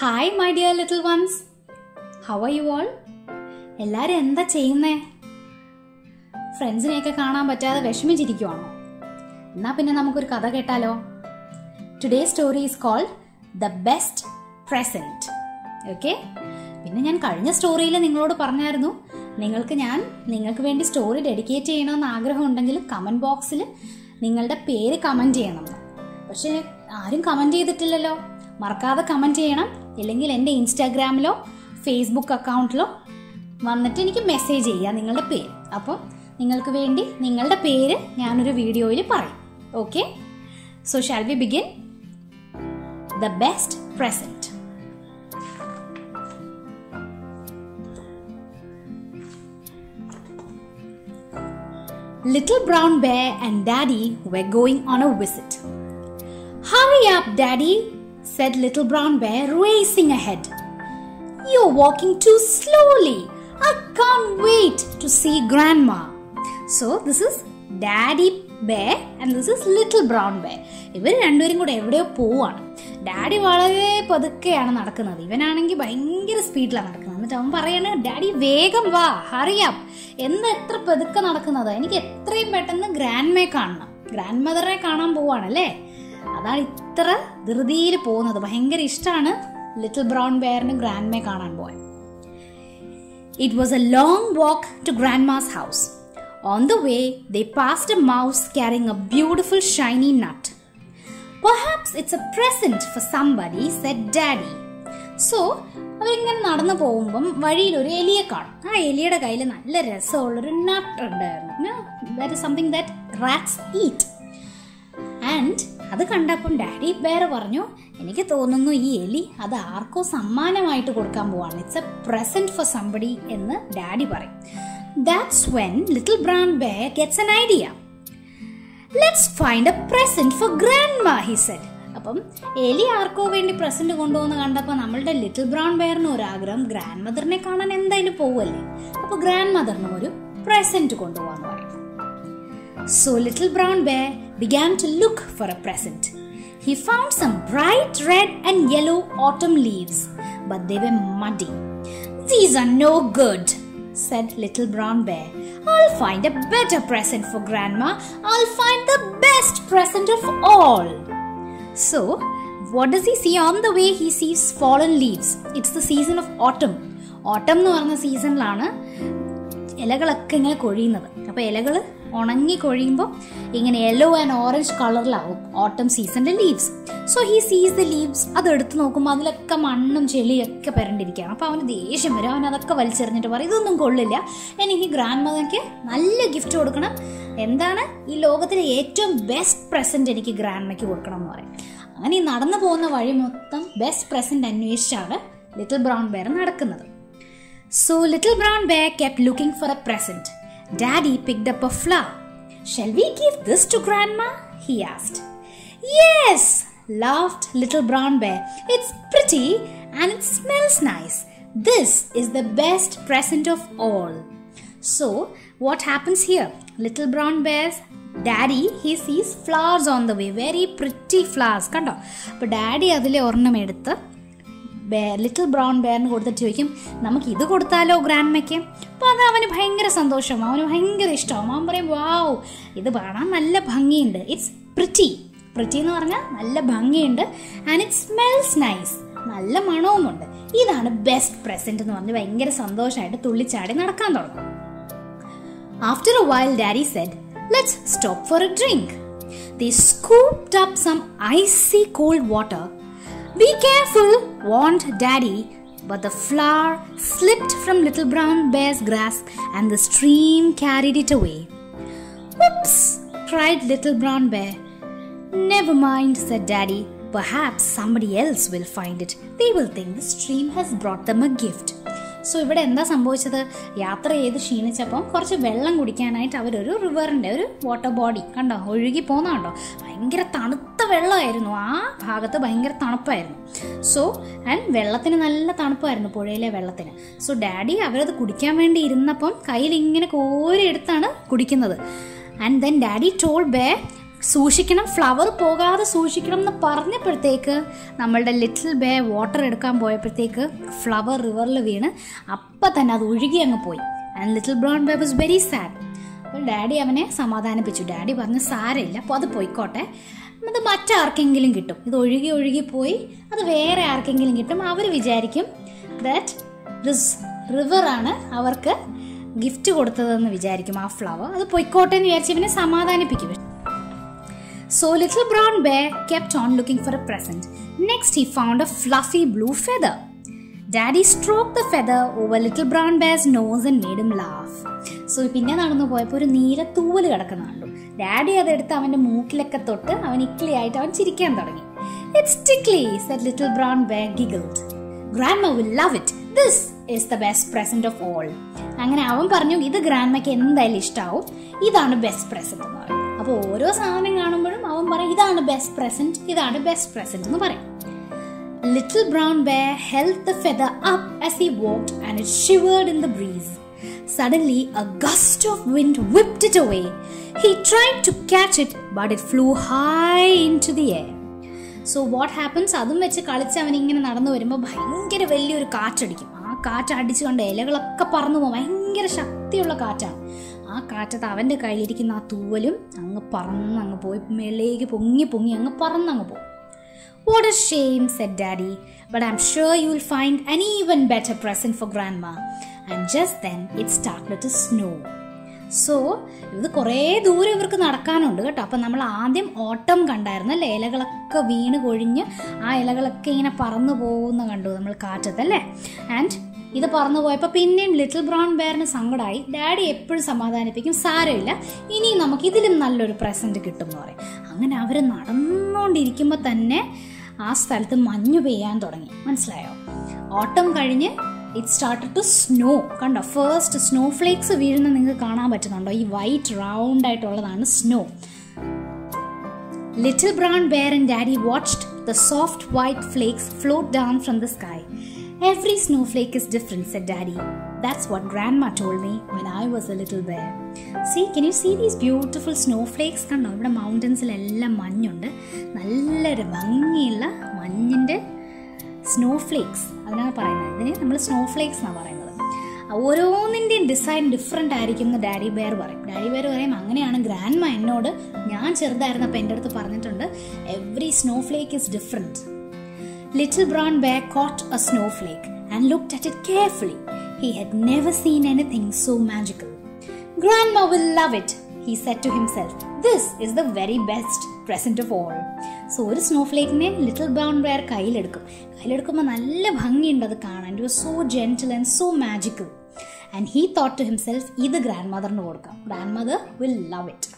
Hi my dear little ones how are you all എല്ലാവരും എന്താ ചെയ്യുന്നേ? ഫ്രണ്ട്സിനെയൊക്കെ കാണാൻ പറ്റാതെ വിഷമിച്ചിരിക്കുവാണോ? എന്നാ പിന്നെ നമുക്കൊരു കഥ കേട്ടാലോ. Today story is called the best present okay പിന്നെ ഞാൻ കഴിഞ്ഞ സ്റ്റോറിയിൽ നിങ്ങളോട് പറഞ്ഞായിരുന്നു നിങ്ങൾക്ക് ഞാൻ നിങ്ങൾക്ക് വേണ്ടി സ്റ്റോറി ഡെഡിക്കേറ്റ് ചെയ്യണമെന്ന് ആഗ്രഹം ഉണ്ടെങ്കിൽ കമന്റ് ബോക്സിൽ നിങ്ങളുടെ പേര് കമന്റ് ചെയ്യണം. പക്ഷേ ആരും കമന്റ് ചെയ്തിട്ടില്ലല്ലോ. മറക്കാതെ കമന്റ് ചെയ്യണം. ഇല്ലെങ്കിൽ എന്റെ ഇൻസ്റ്റാഗ്രാമിലോ ഫേസ്ബുക്ക് അക്കൗണ്ടിലോ വന്നിട്ട് എനിക്ക് മെസ്സേജ് ചെയ്യുക നിങ്ങളുടെ പേര്. അപ്പം നിങ്ങൾക്ക് വേണ്ടി നിങ്ങളുടെ പേര് ഞാനൊരു വീഡിയോയിൽ പറയും. Okay so shall we begin the best present Little Brown Bear and Daddy were going on a visit. Hurry up, Daddy, said Little Brown Bear, racing ahead. You're walking too slowly. I can't wait to see Grandma. So, this is Daddy Bear and this is Little Brown Bear. ഇവർ രണ്ടുപേരും കൂടെ എവിടെയോ പോവാണ് daddy വളരെ പതുക്കെയാണ് നടക്കുന്നത് ഇവനാണെങ്കിൽ ഭയങ്കര സ്പീഡിലാണ് നടക്കുന്നത് എന്നിട്ട് അവൻ പറയാണ് ഡാഡി വേഗം വാ ഹറിയാം എന്നെത്ര പെതുക്കെ നടക്കുന്നത്? എനിക്ക് എത്രയും പെട്ടെന്ന് ഗ്രാൻഡ്മേ കാണണം. ഗ്രാൻഡ് മദറെ കാണാൻ പോവാണല്ലേ? അതാണ് ഇത്ര ധൃതിയിൽ പോകുന്നത്. ഭയങ്കര ഇഷ്ടമാണ് ലിറ്റിൽ ബ്രൗൺ ബെയറിന് ഗ്രാൻഡ്മേ കാണാൻ പോവാൻ. It was a long walk to grandma's house on the way they passed a mouse carrying a beautiful shiny nut perhaps it's a present for somebody said daddy so അവരിങ്ങനെ നടന്നു പോകുമ്പം വഴിയിൽ ഒരു എലിയെ കാണും. ആ എലിയുടെ കയ്യിൽ നല്ല രസമുള്ളൊരു നട്ട് ഉണ്ടായിരുന്നു. Something that rats eat and അത് കണ്ടപ്പം ഡാഡി വേറെ പറഞ്ഞു എനിക്ക് തോന്നുന്നു ഈ എലി അത് ആർക്കോ സമ്മാനമായിട്ട് കൊടുക്കാൻ പോവാണ്. It's a present for somebody എന്ന് ഡാഡി പറയും. That's when little brown bear gets an idea let's find a present for grandma he said അപ്പം എലി ആർക്കോ വേണ്ടി പ്രസന്റ് കൊണ്ടുപോകുന്ന കണ്ടപ്പോൾ നമ്മളുടെ ലിറ്റിൽ ബ്രൗൺ ബെയറിന് ഒരു ആഗ്രഹം ഗ്രാൻഡ് മദറിനെ കാണാൻ എന്തായാലും പോവല്ലേ അപ്പൊ ഗ്രാൻഡ് മദറിനും ഒരു പ്രസന്റ് കൊണ്ടുപോകാന്ന് പറയും So Little Brown Bear began to look for a present. He found some bright red and yellow autumn leaves, but they were muddy. These are no good, said Little Brown Bear. I'll find a better present for Grandma. I'll find the best present of all. So, what does he see on the way? He sees fallen leaves. It's the season of autumn. ഓട്ടം എന്ന് പറഞ്ഞ സീസണിലാണ് ഇലകളൊക്കെ ഇങ്ങനെ കൊഴിയുന്നത് അപ്പോൾ ഇലകൾ ഉണങ്ങി കൊഴിയുമ്പോൾ ഇങ്ങനെ yellow and orange കളറിലാവും ഓട്ടം സീസണിലെ leaves so he sees the leaves അത് എടുത്ത് നോക്കുമ്പോൾ അതിലൊക്കെ മണ്ണും ചെളിയൊക്കെ പരണ്ടിരിക്കുകയാണ്. അപ്പോൾ അവന് ദേഷ്യം വരും. അവൻ അതൊക്കെ വലിച്ചെറിഞ്ഞിട്ട് പറയും ഇതൊന്നും കൊള്ളില്ല. എനിക്ക് ഗ്രാൻഡ് മദർക്ക് നല്ല ഗിഫ്റ്റ് കൊടുക്കണം. എന്താണ്? ഈ ലോകത്തിലെ ഏറ്റവും ബെസ്റ്റ് പ്രസന്റ് എനിക്ക് ഗ്രാൻഡ് മയ്ക്ക് കൊടുക്കണം എന്ന് പറയും. അങ്ങനെ ഈ നടന്നു പോകുന്ന വഴി മൊത്തം ബെസ്റ്റ് പ്രസന്റ് അന്വേഷിച്ചാണ് ലിറ്റിൽ ബ്രൗൺ ബെയർ നടക്കുന്നത്. So little brown bear kept looking for a present. Daddy picked up a flower. Shall we give this to Grandma? he asked. Yes, laughed Little Brown Bear. It's pretty and it smells nice. This is the best present of all. So, what happens here? Little Brown Bear's daddy he sees flowers on the way very pretty flowers കണ്ടോ അപ്പോൾ daddy അതിലെ ഒരെണ്ണം എടുത്ത് little brown ബെയറിന് കൊടുത്തിട്ട് ചോദിക്കും നമുക്ക് ഇത് കൊടുത്താലോ ഗ്രാൻഡ്മയ്ക്ക് അപ്പോൾ അത് അവന് ഭയങ്കര സന്തോഷം അവന് ഭയങ്കര ഇഷ്ടമാവും അവൻ പറയും വാവ് ഇത് കാണാൻ നല്ല ഭംഗിയുണ്ട്. ഇറ്റ്സ് പ്രിറ്റി പ്രിറ്റി എന്ന് പറഞ്ഞാൽ നല്ല ഭംഗിയുണ്ട് ആൻഡ് ഇറ്റ് സ്മെൽസ് നൈസ് നല്ല മണവുമുണ്ട്. ഇതാണ് ബെസ്റ്റ് പ്രസന്റ് എന്ന് പറഞ്ഞ് ഭയങ്കര സന്തോഷമായിട്ട് തുള്ളിച്ചാടി നടക്കാൻ തുടങ്ങും. After a while, Daddy said, Let's stop for a drink. They scooped up some icy cold water. Be careful, warned Daddy, but the flower slipped from Little Brown Bear's grasp and the stream carried it away. Whoops! cried Little Brown Bear. Never mind, said Daddy. Perhaps somebody else will find it. They will think the stream has brought them a gift. So ഇവിടെ എന്താ സംഭവിച്ചത് യാത്ര ചെയ്ത് ക്ഷീണിച്ചപ്പം കുറച്ച് വെള്ളം കുടിക്കാനായിട്ട് അവരൊരു റിവറിന്റെ ഒരു വാട്ടർ ബോഡി കണ്ടോ ഒഴുകി പോകുന്ന കണ്ടോ ഭയങ്കര തണുത്ത വെള്ളമായിരുന്നു. ആ ഭാഗത്ത് ഭയങ്കര തണുപ്പായിരുന്നു. സോ ആൻഡ് വെള്ളത്തിന് നല്ല തണുപ്പായിരുന്നു പുഴയിലെ വെള്ളത്തിന്. സോ ഡാഡി അവരത് കുടിക്കാൻ വേണ്ടി ഇരുന്നപ്പം കയ്യിൽ ഇങ്ങനെ കോരി എടുത്താണ് കുടിക്കുന്നത്. And then daddy told bear സൂക്ഷിക്കണം ഫ്ലവർ പോകാതെ സൂക്ഷിക്കണം എന്ന് പറഞ്ഞപ്പോഴത്തേക്ക് നമ്മളുടെ ലിറ്റിൽ ബേ വാട്ടർ എടുക്കാൻ പോയപ്പോഴത്തേക്ക് ഫ്ലവർ റിവറിൽ വീണ്. അപ്പം തന്നെ അത് ഒഴുകി അങ്ങ് പോയി. And little brown bear was very sad daddy അവനെ സമാധാനിപ്പിച്ചു. ഡാഡി പറഞ്ഞു സാരമില്ല അപ്പോൾ അത് പോയിക്കോട്ടെ. അത് മറ്റാർക്കെങ്കിലും കിട്ടും. ഇത് ഒഴുകി ഒഴുകി പോയി അത് വേറെ ആർക്കെങ്കിലും കിട്ടും. അവർ വിചാരിക്കും ദാറ്റ് റിസ് ആണ് അവർക്ക് ഗിഫ്റ്റ് കൊടുത്തതെന്ന് വിചാരിക്കും ആ ഫ്ലവർ അത് പൊയ്ക്കോട്ടെ എന്ന് വിചാരിച്ച് ഇവനെ സമാധാനിപ്പിക്കും. So little brown bear kept on looking for a present next he found a fluffy blue feather. Daddy stroked the feather over little brown bear's nose and him laugh. So പിന്നെ നടന്നു പോയപ്പോൾ ഒരു നീല തൂവൽ കിടക്കുന്ന കണ്ടു. ഡാഡി അതെടുത്ത് അവന്റെ മൂക്കിലൊക്കെ തൊട്ട് അവൻ ഇക്ലി ആയിട്ട് അവൻ ചിരിക്കാൻ തുടങ്ങി. It's little brown bear giggled ma will love it this is the best present of all അങ്ങനെ അവൻ പറഞ്ഞു ഇത് ഗ്രാൻഡ്മയ്ക്ക് എന്തായാലും ഇഷ്ടാവും. ഇതാണ് ബെസ്റ്റ് പ്രസന്റ് എന്ന് പറയും അപ്പോൾ ഓരോ സാധനം കാണുമ്പോഴും അവൻ പറയും ഇതാണ് ബെസ്റ്റ് പ്രസന്റ് ഇതാണ് ബെസ്റ്റ് പ്രസന്റ് എന്ന് പറയും. Little brown bear held the feather up as he walked and it shivered in the breeze. Suddenly, a gust of wind whipped it away. He tried to catch it, but it flew high into the air. So what happens അതും വെച്ച് കളിച്ച് അവൻ ഇങ്ങനെ നടന്നു വരുമ്പോൾ ഭയങ്കര വലിയൊരു കാറ്റടിക്കും ആ കാറ്റ് അടിച്ചുകൊണ്ട് ഇലകളൊക്കെ പറന്നു പോകും ഭയങ്കര ശക്തിയുള്ള കാറ്റാണ് ആ കാറ്റത്ത് അവന്റെ കയ്യിലിരിക്കുന്ന ആ തൂവലും അങ്ങ് പറന്ന് അങ്ങ് പോയി മേളിലേക്ക് പൊങ്ങി പൊങ്ങി അങ്ങ് പറന്നങ്ങ് പോകും What a shame, said Daddy, but I'm sure you'll find an even better present for Grandma. And just then it started to snow. So ഇത് കുറേ ദൂരം ഇവർക്ക് നടക്കാനുണ്ട് കേട്ടോ അപ്പം നമ്മൾ ആദ്യം ഓട്ടം കണ്ടായിരുന്നു അല്ലേ ഇലകളൊക്കെ വീണ് കൊഴിഞ്ഞ് ആ ഇലകളൊക്കെ ഇങ്ങനെ പറന്നു പോകുന്ന കണ്ടു നമ്മൾ കാറ്റത്ത് അല്ലേ ആൻഡ് ഇത് പറന്നു പോയപ്പോൾ പിന്നെയും ലിറ്റിൽ ബ്രൗൺ ബെയറിന് സങ്കടമായി ഡാഡി എപ്പോഴും സമാധാനിപ്പിക്കും. സാരമില്ല. ഇനിയും നമുക്ക് ഇതിലും നല്ലൊരു പ്രസന്റ് കിട്ടും എന്ന് പറയും. അങ്ങനെ അവർ നടന്നുകൊണ്ടിരിക്കുമ്പോൾ തന്നെ ആ സ്ഥലത്ത് മഞ്ഞു പെയ്യാൻ തുടങ്ങി. മനസ്സിലായോ? ഓട്ടം കഴിഞ്ഞ് ഇറ്റ് സ്റ്റാർട്ടഡ് ടു സ്നോ കണ്ടോ? ഫേസ്റ്റ് സ്നോ ഫ്ലേക്സ് വീഴുന്ന നിങ്ങൾക്ക് കാണാൻ പറ്റുന്നുണ്ടോ? ഈ വൈറ്റ് റൗണ്ട് ആയിട്ടുള്ളതാണ് snow little brown bear and daddy watched the soft white flakes float down from the sky. Every snowflake is different, said daddy. That's what grandma told me when I was a little bear. See, can you see these beautiful snowflakes? കണ്ടോ? ഇവിടെ മൗണ്ടൻസിലെല്ലാം മഞ്ഞുണ്ട്. നല്ലൊരു ഭംഗിയുള്ള മഞ്ഞിന്റെ snowflakes അതിനാണ് പറയുന്നത്. ഇതിന് നമ്മൾ snowflakes എന്നാണ് പറയുന്നത്. ഓരോന്നിന്റെയും ഡിസൈൻ ഡിഫറെന്റ് ആയിരിക്കും എന്ന് ഡാഡി ബെയർ പറയും. ഡാഡി ബെയർ പറയും അങ്ങനെയാണ് ഗ്രാൻഡ് എന്നോട് ഞാൻ ചെറുതായിരുന്നപ്പോൾ എന്റെ അടുത്ത് പറഞ്ഞിട്ടുണ്ട് every snowflake is different Little brown bear caught a snowflake and looked at it carefully. He had never seen anything so magical. Grandma will love it, he said to himself. This is the very best present of all. So ഒരു സ്നോഫ്ലേക്കിനെ little brown bear കയ്യിലെടുക്കും കയ്യിലെടുക്കുമ്പോൾ നല്ല ഭംഗിയുണ്ട് അത് കാണാൻ it was so gentle and so magical and he thought to himself ഇത് grand മദറിന് കൊടുക്കാം grandmother will love it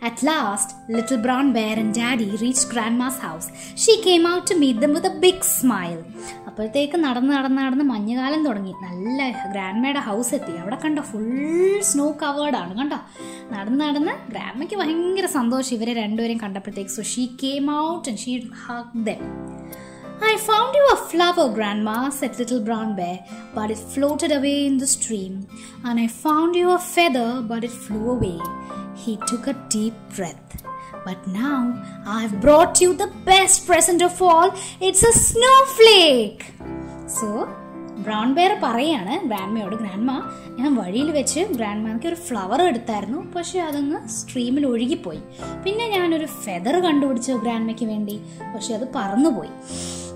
At last, little brown bear and daddy reached grandma's house. She came out to meet them with a big smile. അപ്പോഴത്തേക്ക് നടന്ന് നടന്ന് നടന്ന് മഞ്ഞുകാലം തുടങ്ങി നല്ല ഗ്രാൻഡ്മയുടെ ഹൗസ് എത്തി അവിടെ കണ്ടോ ഫുൾ സ്നോ കവേർഡാണ് കണ്ടോ നടന്ന് നടന്ന് ഗ്രാൻഡ്മയ്ക്ക് ഭയങ്കര സന്തോഷം ഇവരെ രണ്ടുപേരെയും കണ്ടപ്പോഴത്തേക്ക് so she came out and she hug them I found you a flower, Grandma, said Little Brown Bear, but it floated away in the stream. And I found you a feather, but it flew away. He took a deep breath. But now I've brought you the best present of all. It's a snowflake. So, brown bear പറയാണ് ഗ്രാൻഡ്മയോട് grandma ഞാൻ വഴിയിൽ വെച്ച് ഗ്രാൻഡ്മാക്ക് ഒരു flower എടുത്തായിരുന്നു. പക്ഷെ അതങ്ങ് സ്ട്രീമിൽ ഒഴുകിപ്പോയി. പിന്നെ ഞാനൊരു ഫെദർ കണ്ടുപിടിച്ചു ഗ്രാൻഡ്മയ്ക്ക് വേണ്ടി. പക്ഷെ അത് പറന്നുപോയി.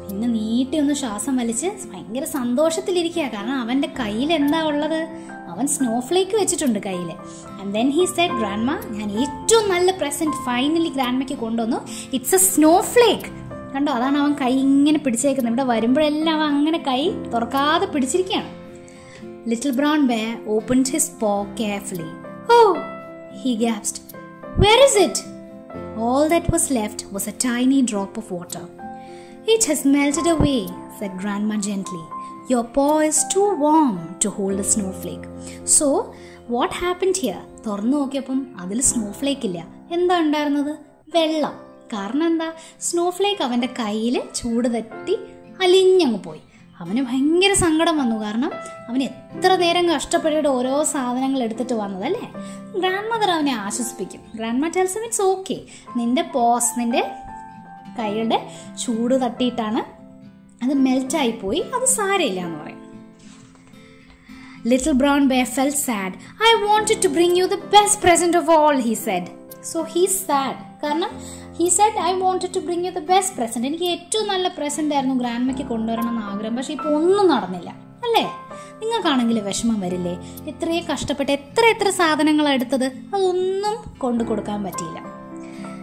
പിന്നെ നീട്ടി ഒന്ന് ശ്വാസം വലിച്ച് ഭയങ്കര സന്തോഷത്തിലിരിക്കുക കാരണം അവന്റെ കയ്യിൽ എന്താ ഉള്ളത്? അവൻ സ്നോഫ്ലേക്ക് വെച്ചിട്ടുണ്ട് കയ്യിൽ and then he said grandma ഞാൻ ഏറ്റവും നല്ല പ്രസന്റ് ഫൈനലി ഗ്രാൻഡ്മയ്ക്ക് കൊണ്ടുവന്നു. ഇറ്റ്സ് എ സ്നോഫ്ലേക്ക് കണ്ടോ? അതാണ് അവൻ കൈ ഇങ്ങനെ പിടിച്ചേക്കുന്നത്. ഇവിടെ വരുമ്പോഴെല്ലാം അവൻ അങ്ങനെ കൈ തുറക്കാതെ പിടിച്ചിരിക്കുകയാണ്. Little brown bear open his paw carefully oh he gasped where is it all that was left was a tiny drop of water. It has melted away said grandma gently. Your paw is too warm to hold a snowflake. So what happened here? തുറന്നു നോക്കിയപ്പം അതിൽ snowflake ഇല്ല. എന്താ ഉണ്ടായിരുന്നത്? വെള്ളം. കാരണം എന്താ? Snowflake അവന്റെ കയ്യിൽ ചൂട് തട്ടി അലിഞ്ഞങ്ങ് പോയി. അവന് ഭയങ്കര സങ്കടം വന്നു. കാരണം അവൻ എത്ര നേരം കഷ്ടപ്പെട്ടിട്ട് ഓരോ സാധനങ്ങൾ എടുത്തിട്ട് വന്നതല്ലേ ഗ്രാൻഡ് മദർ അവനെ ആശ്വസിപ്പിക്കും. Grandma tells means okay നിന്റെ പോസ് നിന്റെ കൈയുടെ ചൂട് തട്ടിയിട്ടാണ് അത് മെൽറ്റായി പോയി അത് സാരയില്ല എന്ന് പറയും. Little brown bear felt sad I want to bring you the best present of all he said so he sad കാരണം he said I wanted to bring you the best present എനിക്ക് ഏറ്റവും നല്ല പ്രസന്റ് ആയിരുന്നു ഗ്രാൻഡ്മയ്ക്ക് കൊണ്ടുവരണം എന്ന് ആഗ്രഹം. പക്ഷേ ഇപ്പോൾ ഒന്നും നടന്നില്ല. അല്ലേ? നിങ്ങൾക്കാണെങ്കിൽ വിഷമം വരില്ലേ? ഇത്രയും കഷ്ടപ്പെട്ട് എത്ര എത്ര സാധനങ്ങൾ എടുത്തത്? അതൊന്നും കൊണ്ടു കൊടുക്കാൻ പറ്റിയില്ല.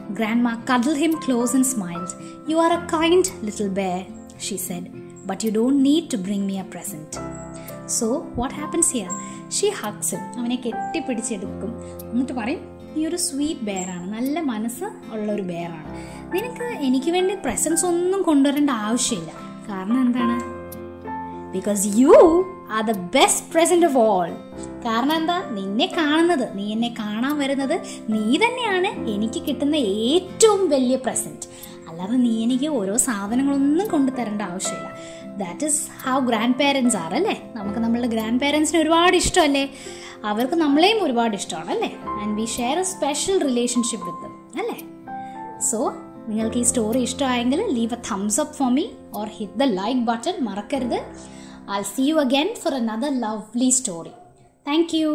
Grandma cuddle him close and smiles you are a kind little bear, she said, but you don't need to bring me a present. So what happens here hugs him. അവനെ കെട്ടിപ്പിടിച്ചെടുക്കും. എന്നിട്ട് പറയും നീ ഒരു സ്വീറ്റ് ബെയറാണ് നല്ല മനസ്സ് ഉള്ള ഒരു ബെയറാണ് നിനക്ക് എനിക്ക് വേണ്ടി പ്രസൻസ് ഒന്നും കൊണ്ടുവരേണ്ട ആവശ്യമില്ല. കാരണം എന്താണ്? Because you are the best present of all കാരണം എന്താ? നിന്നെ കാണുന്നത്. നീ എന്നെ കാണാൻ വരുന്നത്. നീ തന്നെയാണ് എനിക്ക് കിട്ടുന്ന ഏറ്റവും വലിയ പ്രസന്റ് അല്ലാതെ നീ എനിക്ക് ഓരോ സാധനങ്ങളൊന്നും കൊണ്ടു തരേണ്ട ആവശ്യമില്ല. That is how grandparents are അല്ലേ? നമുക്ക് നമ്മളുടെ ഗ്രാൻഡ് പേരൻസിന് ഒരുപാട് ഇഷ്ടമല്ലേ? അവർക്ക് നമ്മളെയും ഒരുപാട് ഇഷ്ടമാണ് അല്ലേ? And we share a special relationship with അല്ലേ? സോ നിങ്ങൾക്ക് ഈ സ്റ്റോറി ഇഷ്ടമായെങ്കിൽ leave a thumbs up for me or hit the like button മറക്കരുത്. I see you again for another lovely story thank you